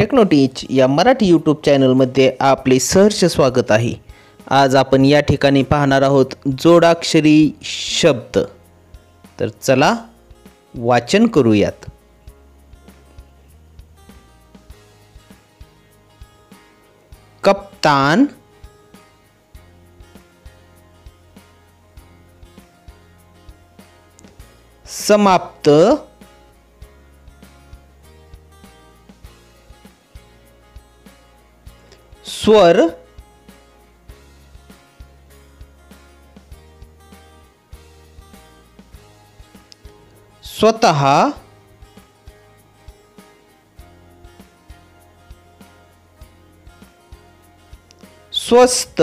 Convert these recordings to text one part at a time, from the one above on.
टेक्नोटीच या मराठी यूट्यूब चॅनलमध्ये आपले सहर्ष स्वागत आहे. आज आपण या ठिकाणी पाहणार आहोत जोडाक्षरी शब्द. तर चला वाचन करूयात. कप्तान समाप्त स्वर स्वतः स्वस्त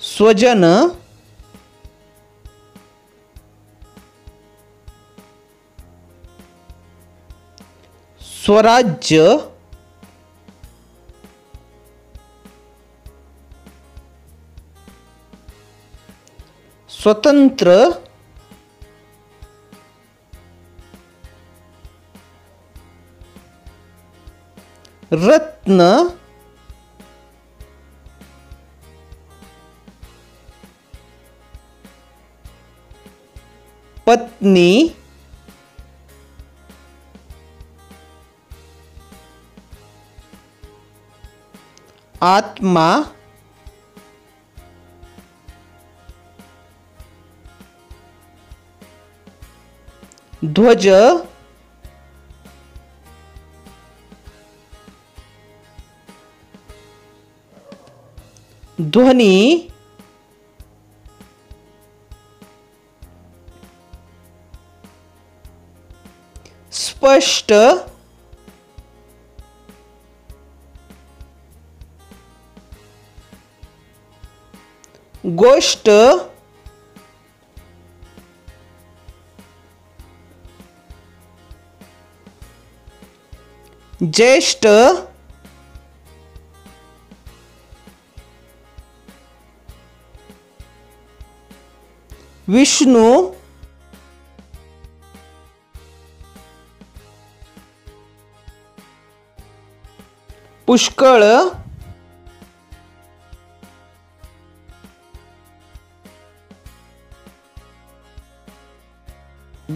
स्वजन स्वराज्य स्वतंत्र रत्न पत्नी आत्मा ध्वज ध्वनि स्पष्ट गोष्ट ज्येष्ठ विष्णू पुष्कळ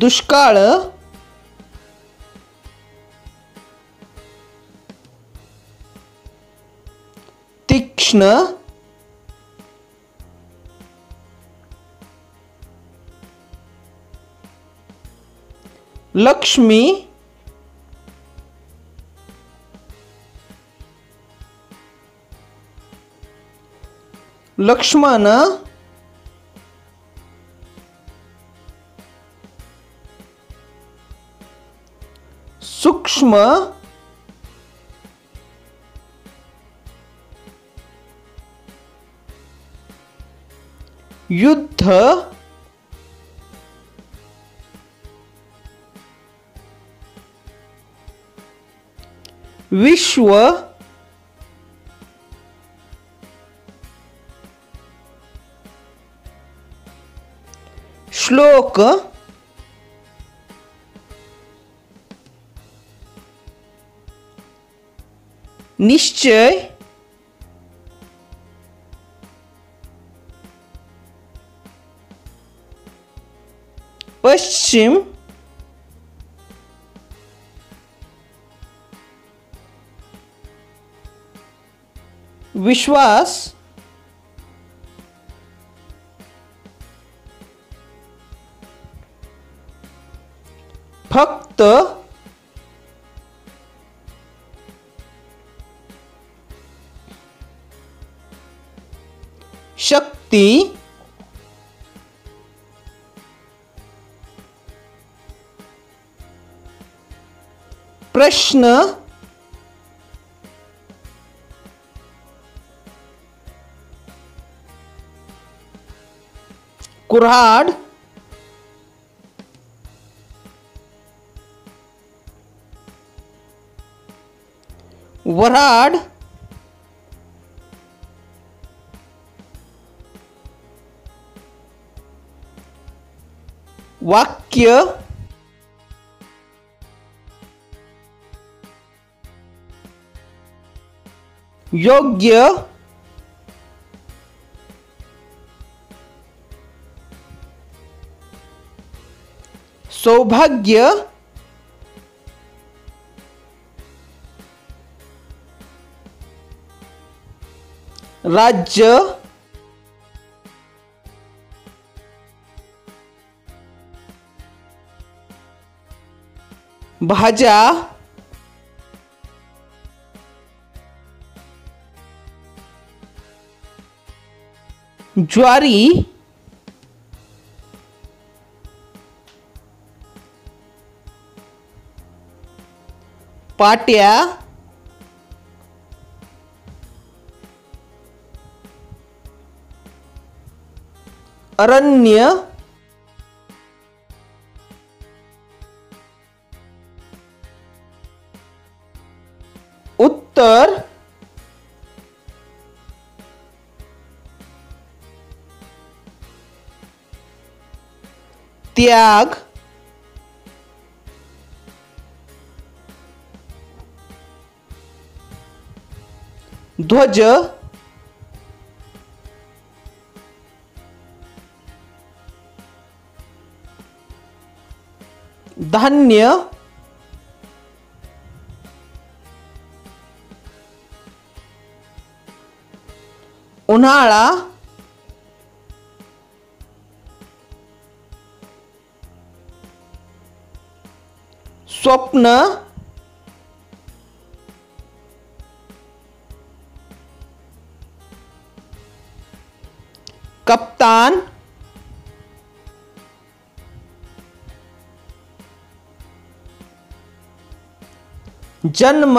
दुष्काळ? तीक्ष्ण? लक्ष्मी? लक्ष्मण? सूक्ष्म युद्ध विश्व श्लोक निश्चय पश्चिम विश्वास फक्त शक्ती प्रश्न कुऱ्हाड वऱ्हाड वाक्य योग्य सौभाग्य राज्य भाज्या ज्वारी। पाट्या। अरण्य। त्याग ध्वज धान्य उन्हाळा स्वप्न कप्तान जन्म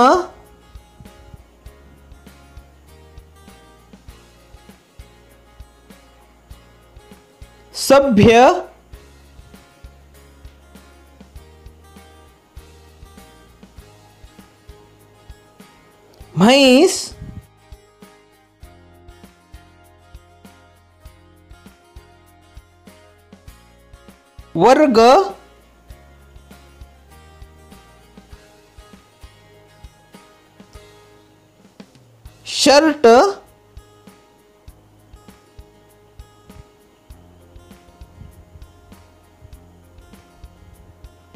सभ्य म्हैस वर्ग? शर्ट?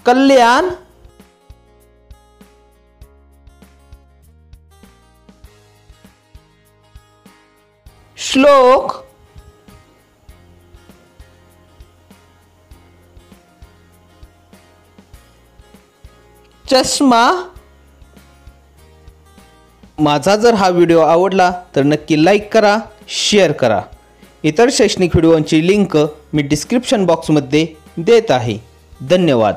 कल्याण? श्लोक चष्मा. माझा जर हा व्हिडिओ आवडला तर नक्की लाईक करा शेअर करा. इतर शैक्षणिक व्हिडिओंची लिंक मी डिस्क्रिप्शन बॉक्समध्ये देत आहे. धन्यवाद.